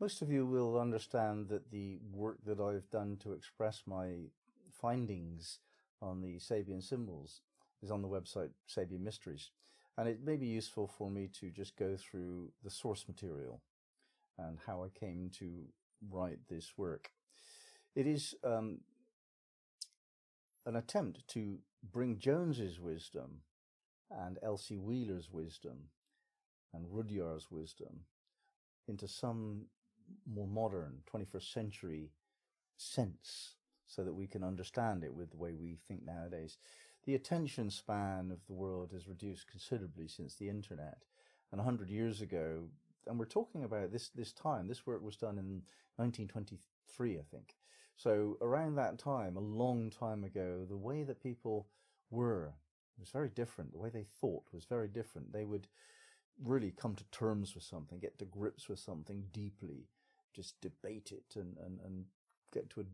Most of you will understand that the work that I've done to express my findings on the Sabian symbols is on the website Sabian Mysteries. And it may be useful for me to just go through the source material and how I came to write this work. It is um, an attempt to bring Jones's wisdom and Elsie Wheeler's wisdom and Rudhyar's wisdom into some more modern 21st century sense so that we can understand it with the way we think nowadays. The attention span of the world has reduced considerably since the internet. And 100 years ago, and we're talking about this, this time, this work was done in 1923, I think. So around that time, a long time ago, the way that people were was very different. The way they thought was very different. They would really come to terms with something, get to grips with something deeply, just debate it and, and, and get to a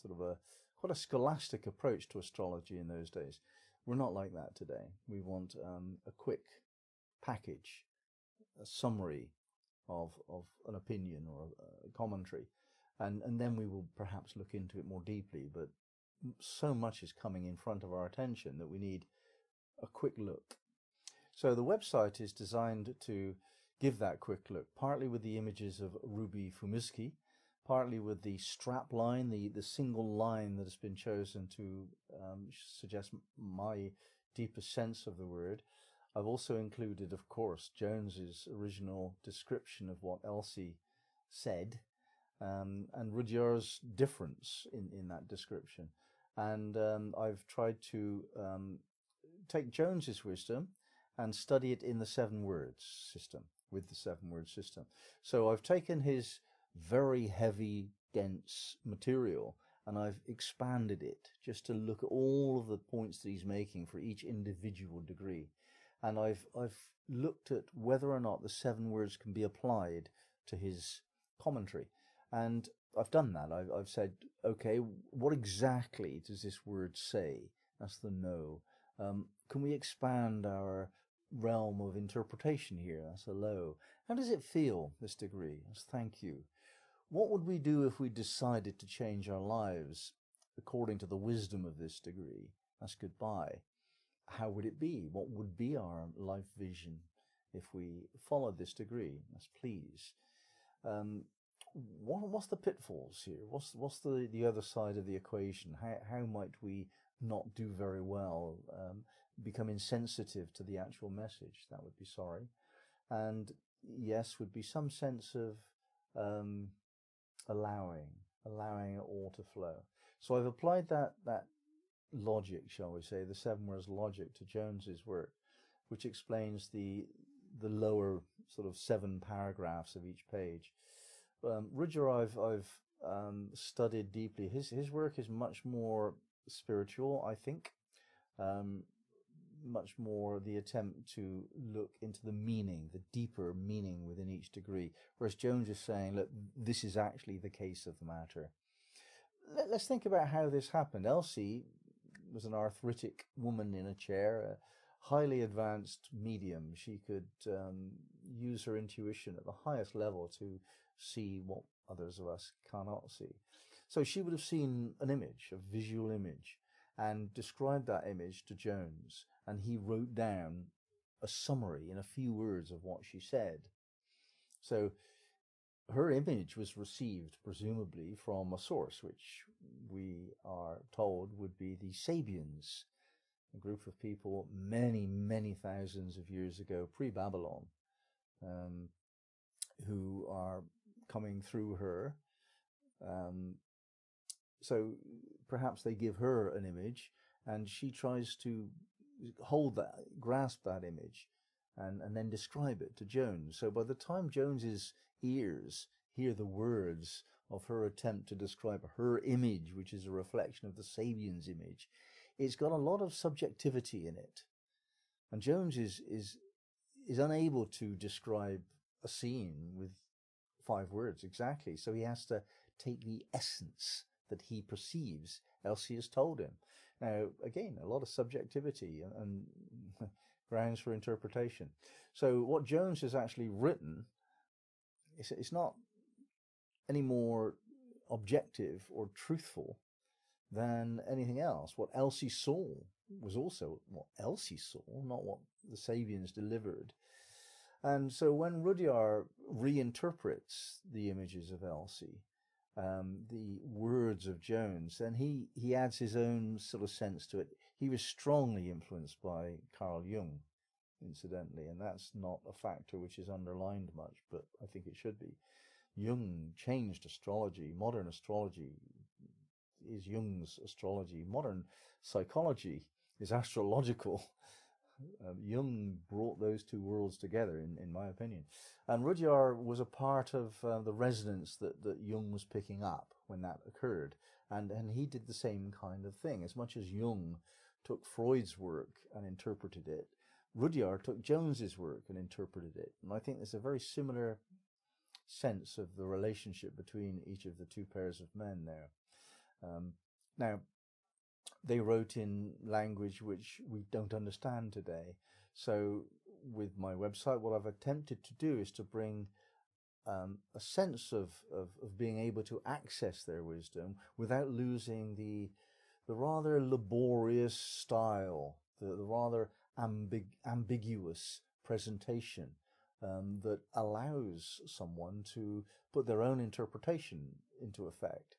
sort of a quite a scholastic approach to astrology in those days. We're not like that today. We want um, a quick package, a summary of of an opinion or a, a commentary, and and then we will perhaps look into it more deeply. But so much is coming in front of our attention that we need a quick look. So the website is designed to give that quick look, partly with the images of Ruby Fumizki, partly with the strap line, the, the single line that has been chosen to um, suggest my deepest sense of the word. I've also included, of course, Jones's original description of what Elsie said, um, and Rudhyar's difference in, in that description. And um, I've tried to um, take Jones's wisdom and study it in the seven words system, with the seven word system. So I've taken his very heavy, dense material and I've expanded it just to look at all of the points that he's making for each individual degree. And I've, I've looked at whether or not the seven words can be applied to his commentary. And I've done that. I've, I've said, okay, what exactly does this word say? That's the no. Um, can we expand our realm of interpretation here? That's a low. How does it feel, this degree? That's thank you. What would we do if we decided to change our lives according to the wisdom of this degree? That's goodbye. How would it be? What would be our life vision if we followed this degree? That's please. Um, what, what's the pitfalls here? What's what's the, the other side of the equation? How how might we not do very well? Um, become insensitive to the actual message? That would be sorry. And yes, would be some sense of um, allowing, allowing it all to flow. So I've applied that, that logic, shall we say, the seven words logic to Jones's work, which explains the, the lower sort of seven paragraphs of each page. Um, Rudhyar, I've, I've um, studied deeply. His, his work is much more spiritual, I think. Um, much more the attempt to look into the meaning, the deeper meaning within each degree. Whereas Jones is saying, look, this is actually the case of the matter. Let, us think about how this happened. Elsie was an arthritic woman in a chair, a highly advanced medium. She could um, use her intuition at the highest level to see what others of us cannot see. So she would have seen an image, a visual image, and described that image to Jones and he wrote down a summary in a few words of what she said. So her image was received presumably from a source which we are told would be the Sabians, a group of people many, many thousands of years ago, pre-Babylon, um, who are coming through her. Um, so perhaps they give her an image and she tries to hold that, grasp that image, and, and then describe it to Jones. So by the time Jones's ears hear the words of her attempt to describe her image, which is a reflection of the Sabian's image, it's got a lot of subjectivity in it. And Jones is, is, is unable to describe a scene with five words exactly. So he has to take the essence that he perceives, Elsie has told him. Now, again, a lot of subjectivity and, and grounds for interpretation. So what Jones has actually written, it's, it's not any more objective or truthful than anything else. What Elsie saw was also what Elsie saw, not what the Sabians delivered. And so when Rudhyar reinterprets the images of Elsie, um, the words of Jones, and he, he adds his own sort of sense to it. He was strongly influenced by Carl Jung, incidentally, and that's not a factor which is underlined much, but I think it should be. Jung changed astrology. Modern astrology is Jung's astrology. Modern psychology is astrological. Um, Jung brought those two worlds together, in, in my opinion. And Rudhyar was a part of uh, the resonance that, that Jung was picking up when that occurred. And, and he did the same kind of thing. As much as Jung took Freud's work and interpreted it, Rudhyar took Jones's work and interpreted it. And I think there's a very similar sense of the relationship between each of the two pairs of men there. Um, now, they wrote in language which we don't understand today. So, with my website, what I've attempted to do is to bring um, a sense of, of, of, being able to access their wisdom without losing the the rather laborious style, the, the rather ambig- ambiguous presentation um, that allows someone to put their own interpretation into effect.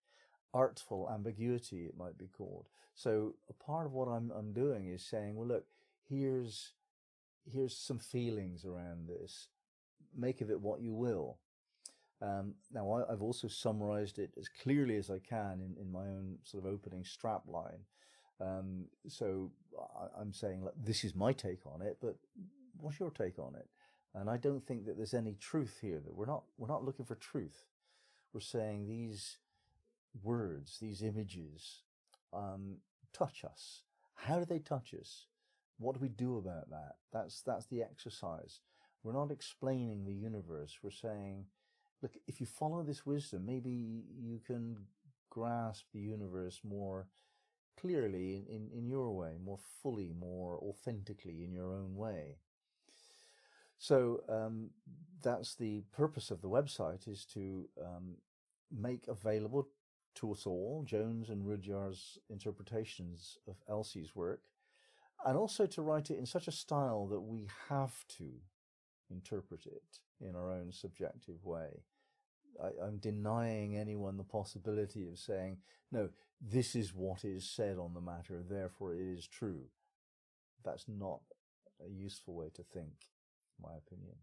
Artful ambiguity, it might be called. So a part of what I'm, I'm doing is saying, well, look, here's, here's some feelings around this. Make of it what you will. Um, now, I, have also summarized it as clearly as I can in, in my own sort of opening strap line. Um, so I, am saying, this is my take on it, but what's your take on it? And I don't think that there's any truth here. That we're not we're not looking for truth. We're saying these words, these images, um, touch us. How do they touch us? What do we do about that? That's that's the exercise. We're not explaining the universe. We're saying, look, if you follow this wisdom, maybe you can grasp the universe more clearly in, in, in your way, more fully, more authentically in your own way. So um, that's the purpose of the website is to um, make available to us all Jones and Rudhyar's interpretations of Elsie's work, and also to write it in such a style that we have to interpret it in our own subjective way. I, am denying anyone the possibility of saying, no, this is what is said on the matter, therefore it is true. That's not a useful way to think, my opinion.